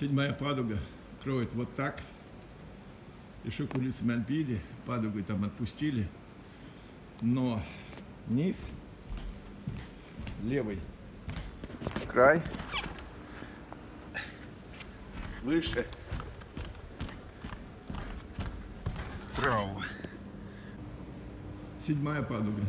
Седьмая падуга кроет вот так. Еще кулисами отбили, падугой там отпустили. Но низ, левый край, выше трава. Седьмая падуга.